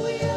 Hallelujah.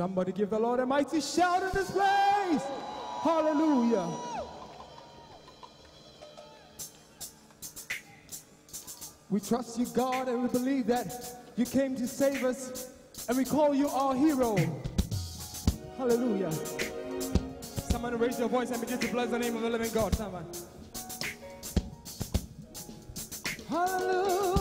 Somebody give the Lord a mighty shout in this place. Hallelujah. We trust you, God, and we believe that you came to save us, and we call you our hero. Hallelujah. Someone raise your voice and begin to bless the name of the living God. Someone. Hallelujah.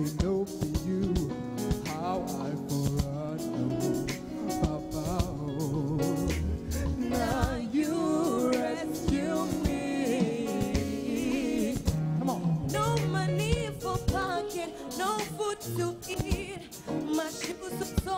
If you how I for know. Papa, oh. Now you rescue me. Come on. No money for pocket, no food to eat. My shoes are so